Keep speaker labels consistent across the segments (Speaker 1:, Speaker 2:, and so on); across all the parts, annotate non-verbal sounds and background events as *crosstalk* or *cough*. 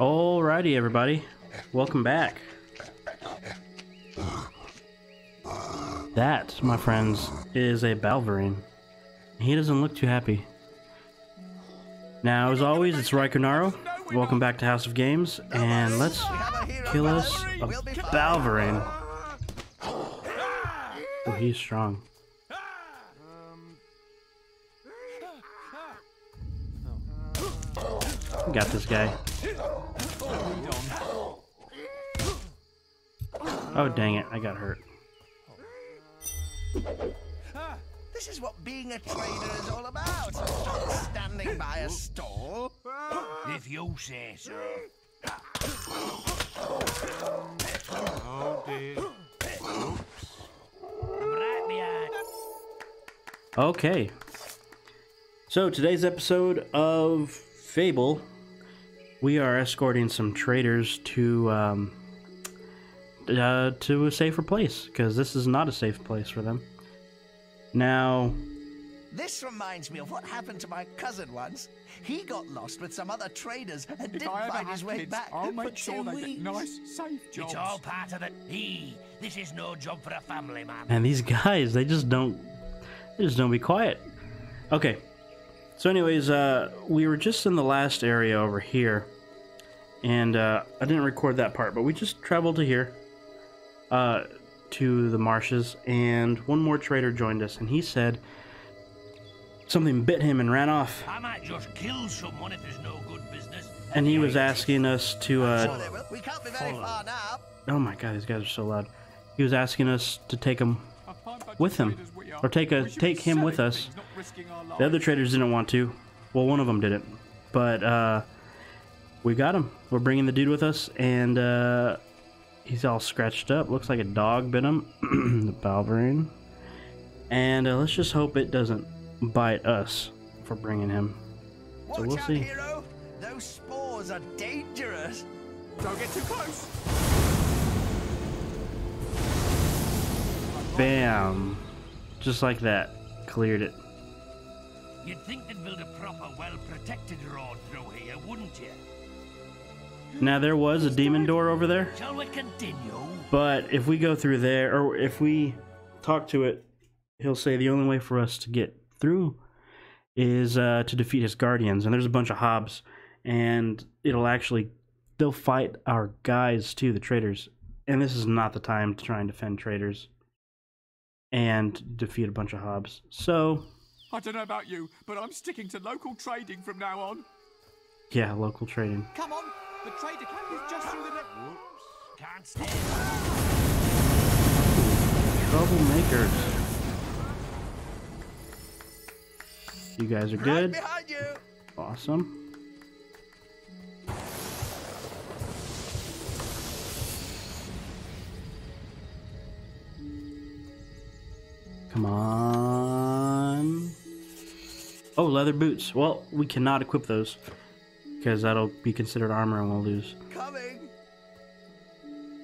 Speaker 1: Alrighty, everybody. Welcome back. That, my friends, is a Balverine. He doesn't look too happy. Now, as always, it's Raikonaro. Welcome back to Haus of Games, and let's kill us a Balverine. Oh, he's strong. Got this guy. Oh, dang it. I got hurt.
Speaker 2: This is what being a trader is all about. Not standing by a stall.
Speaker 3: If you say so.
Speaker 4: Oh dear.
Speaker 3: I'm right behind.
Speaker 1: Okay. So, today's episode of Fable, we are escorting some traders to um, uh, to a safer place because this is not a safe place for them. Now,
Speaker 2: This reminds me of what happened to my cousin once. He got lost with some other traders and
Speaker 4: If
Speaker 2: didn't find his way
Speaker 4: kids,
Speaker 2: back
Speaker 4: I'll
Speaker 2: for
Speaker 4: make sure
Speaker 2: two
Speaker 4: they
Speaker 2: weeks.
Speaker 4: get nice, safe jobs.
Speaker 3: It's all part of the. He. This is no job for a family man.
Speaker 1: and these guys, they just don't, they just don't be quiet. Okay. So, anyways, uh, we were just in the last area over here, and uh, I didn't record that part, but we just traveled to here, uh, to the marshes, and one more trader joined us, and he said something bit him and ran off,
Speaker 3: I might just kill someone if there's no good business.
Speaker 1: and he was asking us to.
Speaker 2: Sure
Speaker 1: Uh.
Speaker 2: We can't be very far now.
Speaker 1: oh my God, these guys are so loud. He was asking us to take him
Speaker 4: A fine bunch of
Speaker 1: with him,
Speaker 4: traders we are.
Speaker 1: or take a take him with us.
Speaker 4: things, not risking our
Speaker 1: The other traders didn't want to. Well, one of them didn't. But uh, we got him. We're bringing the dude with us, and uh, he's all scratched up. Looks like a dog bit him, *clears throat* the Balverine. And uh, let's just hope it doesn't bite us for bringing him.
Speaker 2: Watch
Speaker 1: we'll
Speaker 2: out,
Speaker 1: see.
Speaker 2: hero. Those spores are dangerous.
Speaker 4: Don't get too close.
Speaker 1: Bam! Just like that. Cleared it.
Speaker 3: You'd think they'd build a proper, well protected road through here, wouldn't you?
Speaker 1: Now, there was a demon door over there.
Speaker 3: Shall we continue?
Speaker 1: But if we go through there, or if we talk to it, he'll say the only way for us to get through is uh, to defeat his guardians. And there's a bunch of Hobbes, and it'll actually they'll fight our guys too, the traders. And this is not the time to try and defend traders and defeat a bunch of Hobbes. So
Speaker 4: I don't know about you, but I'm sticking to local trading from now on.
Speaker 1: yeah, local trading.
Speaker 4: Come on, the trader camp is just through the next.
Speaker 3: Can't *laughs* stay.
Speaker 1: Troublemakers. You guys are good.
Speaker 2: behind you.
Speaker 1: Awesome. Come on. Oh, leather boots. Well, we cannot equip those because that'll be considered armor and we'll lose.
Speaker 2: Coming.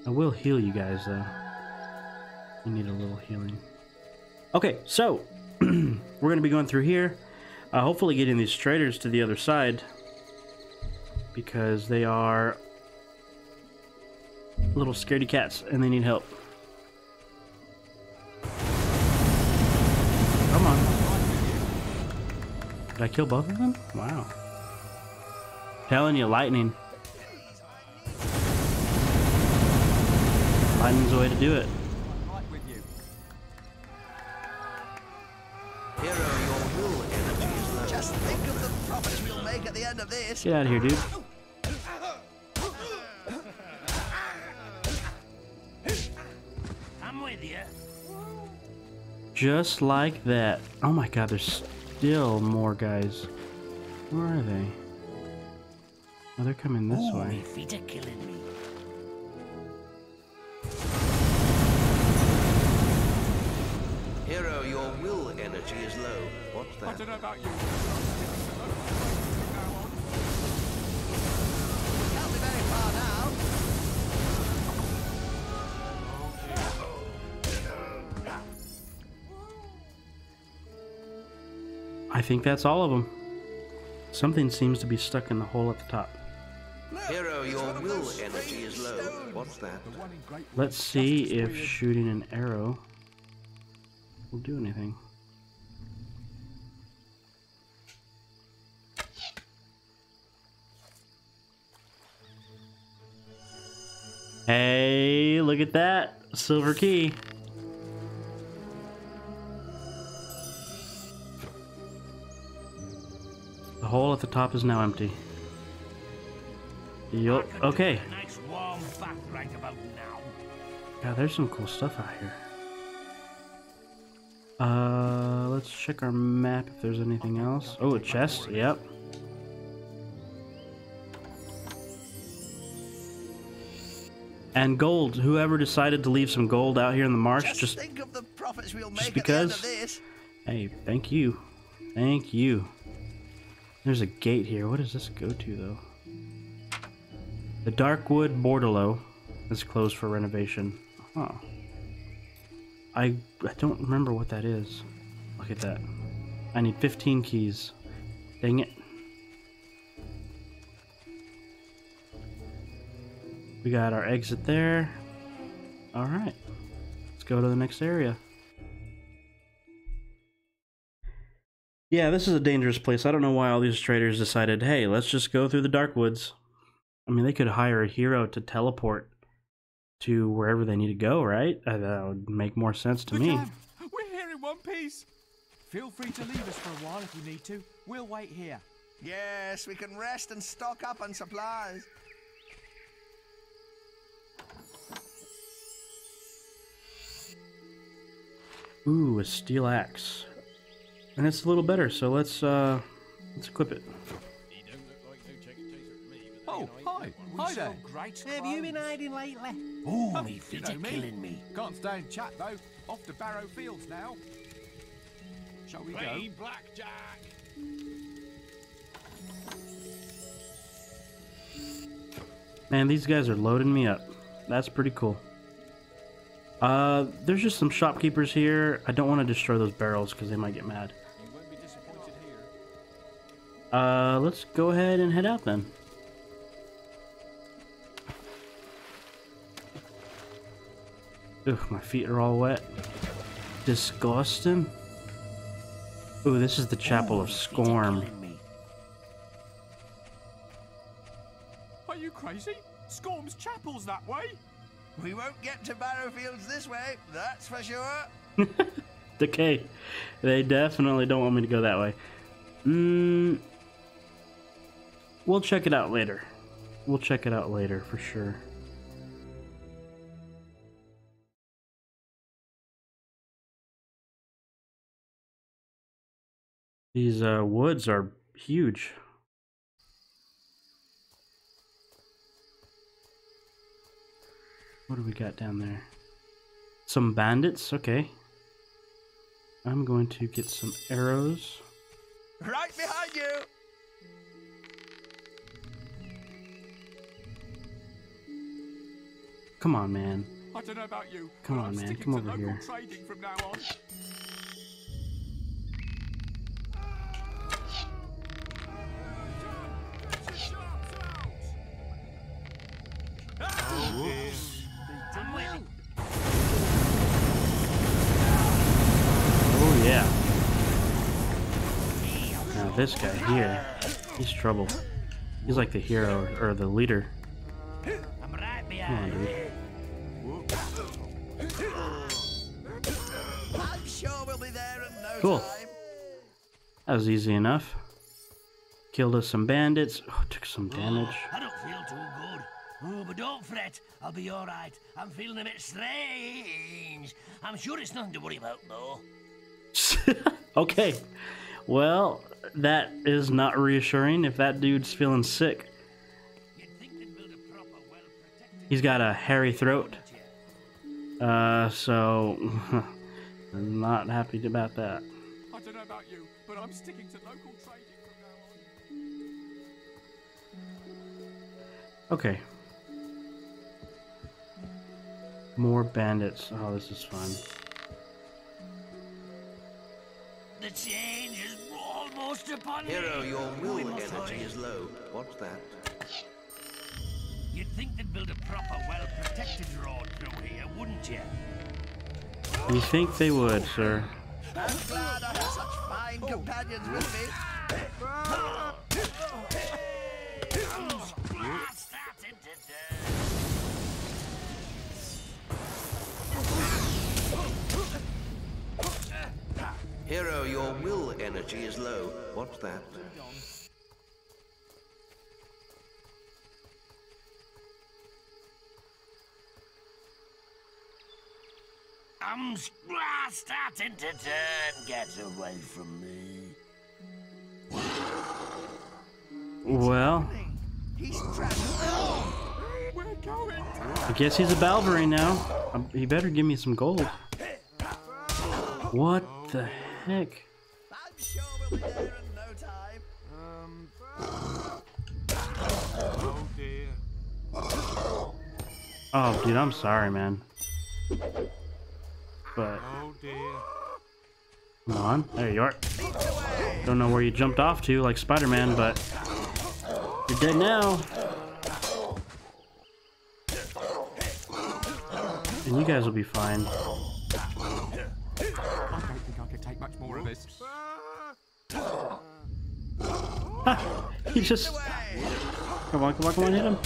Speaker 1: I will heal you guys though. You need a little healing. Okay, so *clears throat* we're gonna be going through here. Uh, hopefully, getting these traders to the other side because they are little scaredy cats and they need help. Come on. Did I kill both of them? Wow. Telling you, lightning. Lightning's the way to do it.
Speaker 4: Right with you.
Speaker 2: Hero, your will energy is low. Just think of the profits we'll make at the end of this.
Speaker 1: Get out of here, dude.
Speaker 3: I'm with you.
Speaker 1: Just like that. Oh my god, there's still more guys. Where are they? Oh, they're coming this
Speaker 3: Ooh,
Speaker 1: way.
Speaker 3: my feet are killing me.
Speaker 2: Hero, your will energy is low. What's that?
Speaker 4: I don't know about you.
Speaker 2: Can't be very far now.
Speaker 1: I think that's all of them. Something seems to be stuck in the hole at the top.
Speaker 2: Look,
Speaker 5: Hero, your will energy is low. What's that?
Speaker 4: The one in Great
Speaker 1: Let's see if shooting an arrow will do anything. Hey, look at that. Silver key. The hole at the top is now empty.
Speaker 3: I
Speaker 1: Yup. Okay.
Speaker 3: with A nice right about
Speaker 1: there's some cool stuff out here. Uh, let's check our map if there's anything else. Oh, a chest. Yep. And gold. Whoever decided to leave some gold out here in the marsh,
Speaker 2: Just,
Speaker 1: just
Speaker 2: think of the profits we'll
Speaker 1: just
Speaker 2: make at the end of
Speaker 1: because- hey, thank you, thank you. There's a gate here. What does this go to though? The Darkwood Bordello is closed for renovation. Huh. I I don't remember what that is. Look at that. I need 15 keys. Dang it. We got our exit there. Alright. Let's go to the next area. Yeah, this is a dangerous place. I don't know why all these traders decided, hey, let's just go through the dark woods. I mean, they could hire a hero to teleport to wherever they need to go, right? Uh, That would make more sense to
Speaker 4: We
Speaker 1: me.
Speaker 4: can. We're here in one piece. Feel free to leave us for a while if you need to. We'll wait here.
Speaker 2: Yes, we can rest and stock up on supplies.
Speaker 1: Ooh, a steel axe. And it's a little better, so let's uh let's equip it.
Speaker 4: Hi. Hi there.
Speaker 3: Great.
Speaker 6: Have you been hiding lately?
Speaker 3: Oh, me
Speaker 4: You
Speaker 3: feet
Speaker 4: know
Speaker 3: are
Speaker 4: me.
Speaker 3: killing me.
Speaker 4: Can't stay and chat though. Off to Barrow Fields now. Shall we go?
Speaker 3: blackjack.
Speaker 1: Man, these guys are loading me up. That's pretty cool. Uh, there's just some shopkeepers here. I don't want to destroy those barrels because they might get mad.
Speaker 4: You won't be disappointed here.
Speaker 1: Uh, let's go ahead and head out then. Ugh, my feet are all wet. Disgusting. Ooh, this is the Chapel of Scorn.
Speaker 4: Are you crazy? Skorm's Chapel's that way.
Speaker 2: We won't get to Barrowfields this way, that's for sure. *laughs*
Speaker 1: Okay, they definitely don't want me to go that way. Mm, we'll check it out later. We'll check it out later for sure. These uh, woods are huge. What do we got down there? Some bandits, okay. I'm going to get some arrows.
Speaker 2: Right behind you!
Speaker 1: Come on, man.
Speaker 4: I don't know about you.
Speaker 1: Come on,
Speaker 4: I'm
Speaker 1: man, come over here. This guy here, he's trouble. He's like the hero or the leader.
Speaker 3: I'm right
Speaker 1: Come on, dude.
Speaker 2: I'm sure we'll be there in no
Speaker 1: Cool. That was easy enough. Killed us some bandits. Oh, took some damage.
Speaker 3: I don't feel too good. Oh, but don't fret. I'll be all right. I'm feeling a bit strange. I'm sure it's nothing to worry about, though. *laughs*
Speaker 1: okay. Well, that is not reassuring if that dude's feeling sick.
Speaker 3: You'd think they'd build a proper, well-protected...
Speaker 1: He's got a hairy throat. Uh, so *laughs* I'm not happy about that.
Speaker 4: I don't know about you, but I'm sticking to local trading from now on.
Speaker 1: Okay. More bandits. Oh, this is fun.
Speaker 3: The change is almost upon
Speaker 5: Hero,
Speaker 3: me.
Speaker 5: your
Speaker 3: We
Speaker 5: will energy is low. What's that?
Speaker 3: You'd think they'd build a proper, well-protected road through here, wouldn't you?
Speaker 1: You think they would, sir?
Speaker 2: I'm glad I have such fine companions with me.
Speaker 3: Oh.
Speaker 5: Hero, your will energy is low. What's that?
Speaker 3: I'm starting to turn. Get away from me.
Speaker 1: Well,
Speaker 2: He's trapped.
Speaker 4: We're going.
Speaker 1: I guess he's a Balverine now. Um, he better give me some gold. What the heck?
Speaker 2: I'm sure we'll be there in no time.
Speaker 4: Um. Oh dear.
Speaker 1: Oh, dude, I'm sorry, man. But
Speaker 4: Oh dear.
Speaker 1: come on, there you are. Don't know where you jumped off to, like Spider-Man, but you're dead now. And you guys will be fine.
Speaker 4: I don't think I could take much more of this.
Speaker 1: He just come on, come on, come on, hit him.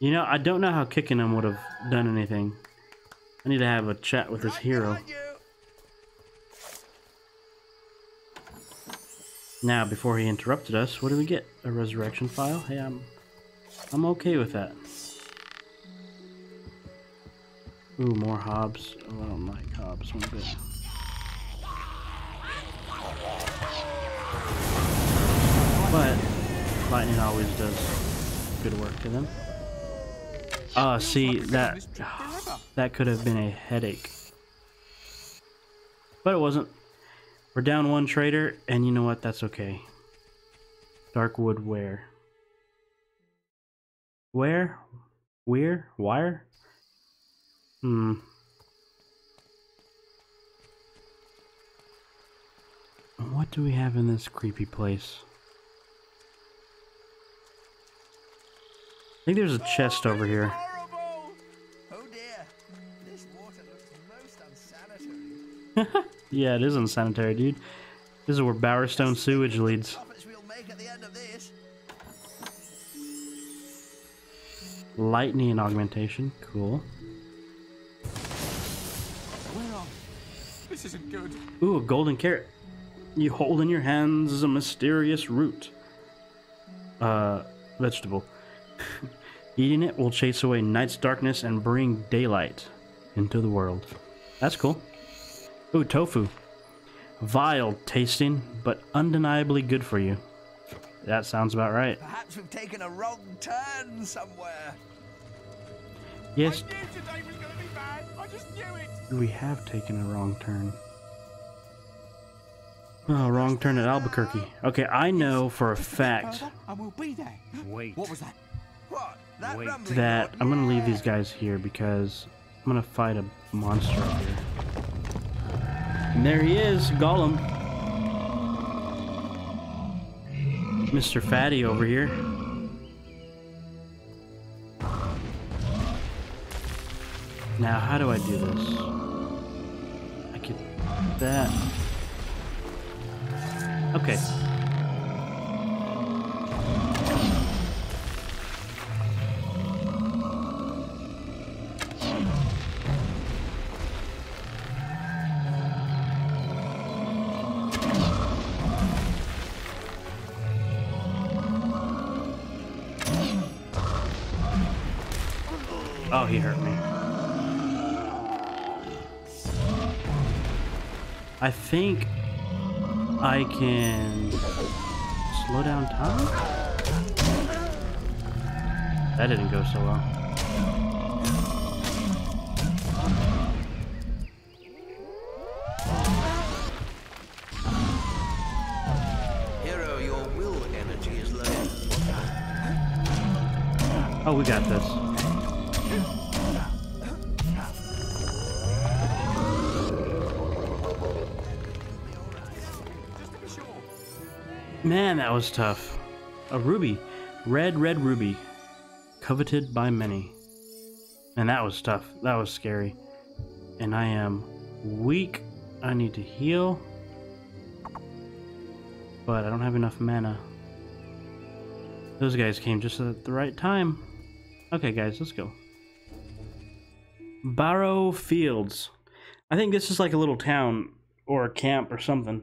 Speaker 1: You know, I don't know how kicking him would have done anything. I need to have a chat with this hero. Now, before he interrupted us, what do we get? A resurrection file? Hey, I'm, I'm okay with that. Ooh, more Hobbes. Oh, I don't like Hobbes one bit. But lightning always does good work to them. Ah, see that that could have been a headache, but it wasn't. We're down one trader, and you know what? That's okay. Darkwood where? Where? Where? Wire? Hmm. What do we have in this creepy place? I think there's a chest over here.
Speaker 2: Oh dear. This water looks most unsanitary. *laughs*
Speaker 1: Yeah, it is unsanitary, dude. This is where Bowerstone sewage leads.
Speaker 2: Profits we'll make at the end of this.
Speaker 1: Lightning augmentation, cool.
Speaker 4: This isn't good.
Speaker 1: Ooh, a golden carrot. You hold in your hands is a mysterious root. Uh, vegetable. *laughs* Eating it will chase away night's darkness and bring daylight into the world. That's cool. Ooh, tofu. Vile tasting, but undeniably good for you. That sounds about right.
Speaker 2: Perhaps we've taken a wrong turn somewhere.
Speaker 4: It.
Speaker 1: we have taken a wrong turn. Oh, wrong turn at Albuquerque. Okay, I know for a fact
Speaker 4: Further, and we'll be there.
Speaker 3: Wait.
Speaker 4: What was that?
Speaker 2: What? That
Speaker 3: Wait.
Speaker 1: that? I'm gonna leave these guys here because I'm gonna fight a monster up here. And there he is, Gollum. Mr. Fatty over here. Now, how do I do this? I could that. Okay. Oh, he hurt me. I think I can slow down time? That didn't go so well.
Speaker 5: Hero, your will energy is low.
Speaker 1: Oh, we got this. Man, that was tough. A ruby. Red, red ruby. Coveted by many. And that was tough. That was scary. And I am weak. I need to heal. But I don't have enough mana. Those guys came just at the right time. Okay, guys, let's go. Barrow Fields. I think this is like a little town or a camp or something.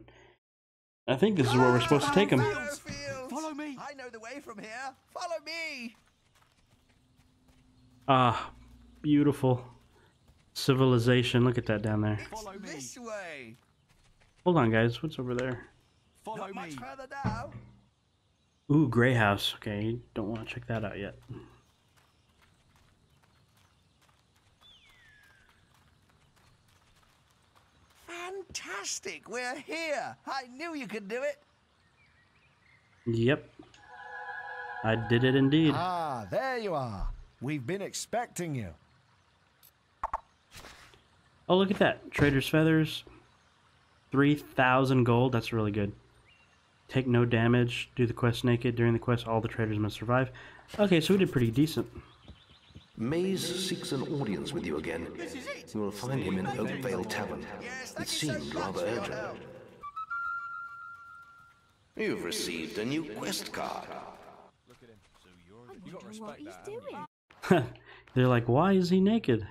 Speaker 1: I think this is where we're supposed to take him.
Speaker 2: Fields, fields.
Speaker 4: Follow me.
Speaker 2: I know the way from here. Follow me.
Speaker 1: Ah, beautiful civilization. Look at that down there.
Speaker 4: Follow me.
Speaker 2: This way.
Speaker 1: Hold on, guys. What's over there?
Speaker 4: Follow
Speaker 2: Not
Speaker 4: me.
Speaker 2: much further down.
Speaker 1: Ooh, Grey House. Okay, don't want to check that out yet.
Speaker 2: Fantastic. We're here. I knew you could do it.
Speaker 1: Yep. I did it indeed.
Speaker 6: Ah, there you are. We've been expecting you.
Speaker 1: Oh, look at that. Trader's Feathers. 3,000 gold. That's really good. Take no damage. Do the quest naked. During the quest, all the traders must survive. Okay, so we did pretty decent.
Speaker 5: Maze seeks an audience with you again. You will find him in Oakvale Tavern. It
Speaker 2: thank
Speaker 5: seemed rather urgent. You've received a new quest card.
Speaker 7: what he's doing. *laughs*
Speaker 1: They're like, why is he naked?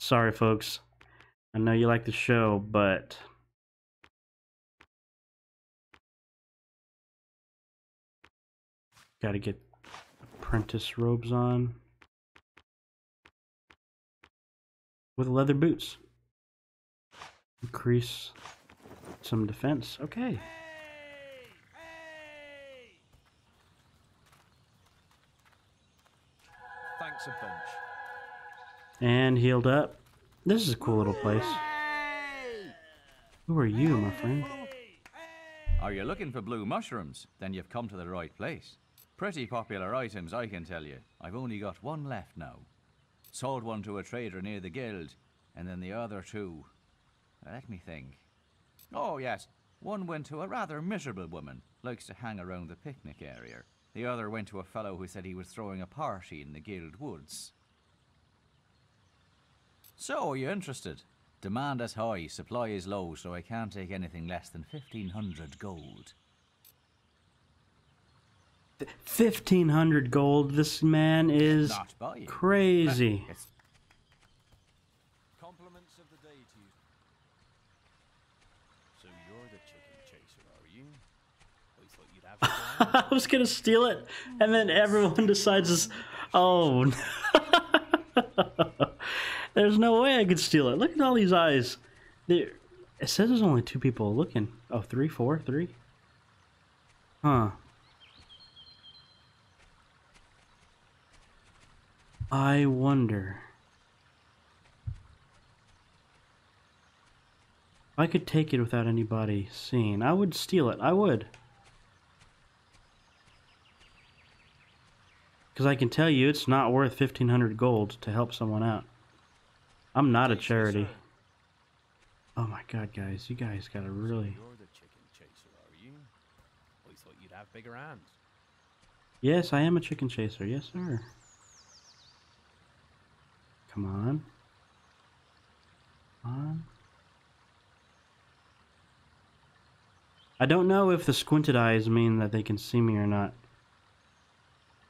Speaker 1: Sorry, folks. I know you like the show, but. Gotta get apprentice robes on. With leather boots. Increase some defense. Okay.
Speaker 4: Thanks a bunch.
Speaker 1: And healed up. This is a cool little place. Who are you, my friend?
Speaker 8: Are you looking for blue mushrooms? Then you've come to the right place. Pretty popular items, I can tell you. I've only got one left now. Sold one to a trader near the guild, and then the other two. Let me think. Oh, yes. One went to a rather miserable woman, likes to hang around the picnic area. The other went to a fellow who said he was throwing a party in the guild woods. So, are you interested? Demand is high, supply is low, so I can't take anything less than 1500 gold.
Speaker 1: 1500 gold. This man is crazy.
Speaker 4: Compliments of the day to you. So you're the chicken chaser, are you? I thought you'd have *laughs*
Speaker 1: I was gonna steal it, and then everyone decides, this- oh, *laughs* there's no way I could steal it. Look at all these eyes. There, it says there's only two people looking. Oh, three, four, three. Huh. I wonder. If I could take it without anybody seeing, I would steal it. I would. Because I can tell you it's not worth 1500 gold to help someone out. I'm not a charity. Oh my god, guys. You guys gotta really.
Speaker 4: You're the chicken chaser, are you? I thought you'd have bigger hands.
Speaker 1: Yes, I am a chicken chaser. Yes, sir. Come on. On. I don't know if the squinted eyes mean that they can see me or not.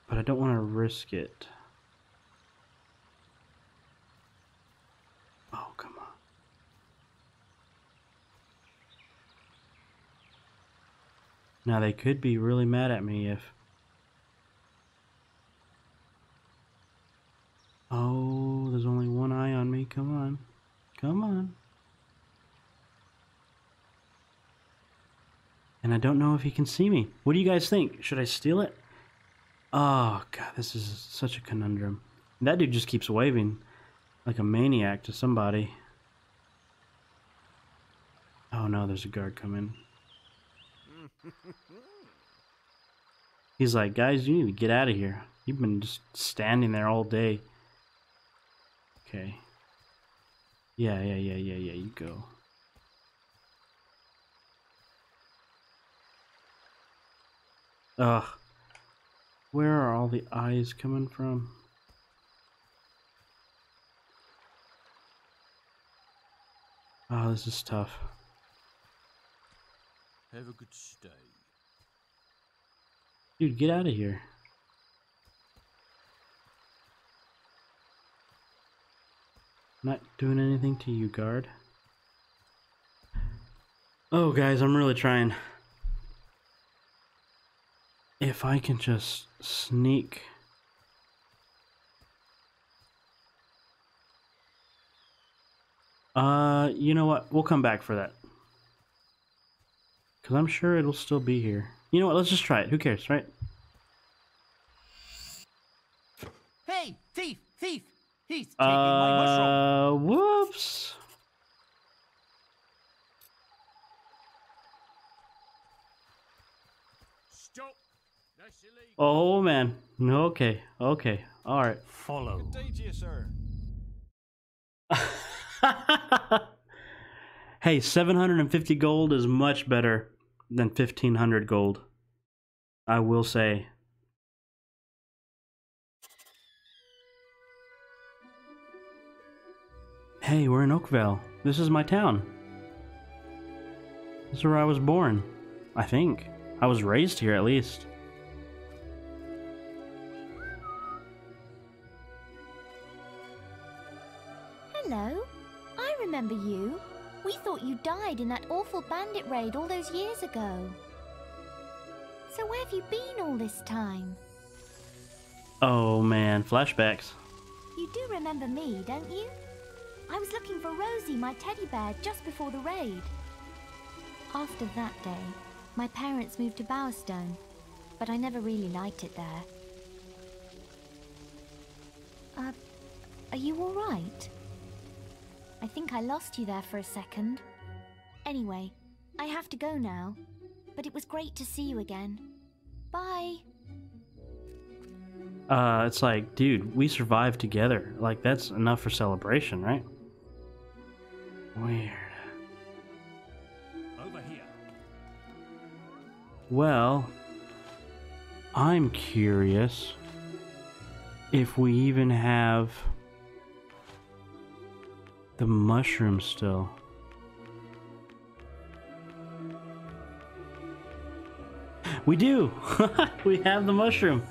Speaker 1: But I don't want to risk it. Oh, come on. Now they could be really mad at me if Oh, there's only one eye on me. Come on. Come on. And I don't know if he can see me. What do you guys think? Should I steal it? Oh, God, this is such a conundrum. That dude just keeps waving like a maniac to somebody. Oh, no, there's a guard coming. He's like, guys, you need to get out of here. You've been just standing there all day. Okay. Yeah, yeah, yeah, yeah, yeah, you go. Ugh. Where are all the eyes coming from? Oh, this is tough.
Speaker 4: Have a good stay.
Speaker 1: Dude, get out of here. Not doing anything to you, guard. Oh, guys, I'm really trying. If I can just sneak. Uh, you know what? We'll come back for that. Because I'm sure it'll still be here. You know what? Let's just try it. Who cares, right?
Speaker 3: Hey, thief, thief! He's taking my mushroom.
Speaker 1: Uh, whoops.
Speaker 4: Stop. That's.
Speaker 1: Oh man. Okay. Okay. All right.
Speaker 3: Follow.
Speaker 4: Day you, sir. *laughs*
Speaker 1: hey, 750 gold is much better than 1500 gold. I will say. Hey, we're in Oakvale. This is my town. This is where I was born. I think. I was raised here at least.
Speaker 7: Hello. I remember you. We thought you died in that awful bandit raid all those years ago. So where have you been all this time?
Speaker 1: Oh man, flashbacks.
Speaker 7: You do remember me, don't you? I was looking for Rosie, my teddy bear, just before the raid. After that day, my parents moved to Bowerstone, but I never really liked it there. Uh, are you alright? I think I lost you there for a second. Anyway, I have to go now, but it was great to see you again. Bye.
Speaker 1: Uh, it's like, dude, we survived together. Like, that's enough for celebration, right? Weird.
Speaker 3: Over here.
Speaker 1: Well, I'm curious if we even have the mushroom still. We do! *laughs* we have the mushroom!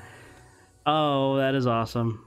Speaker 1: Oh, that is awesome.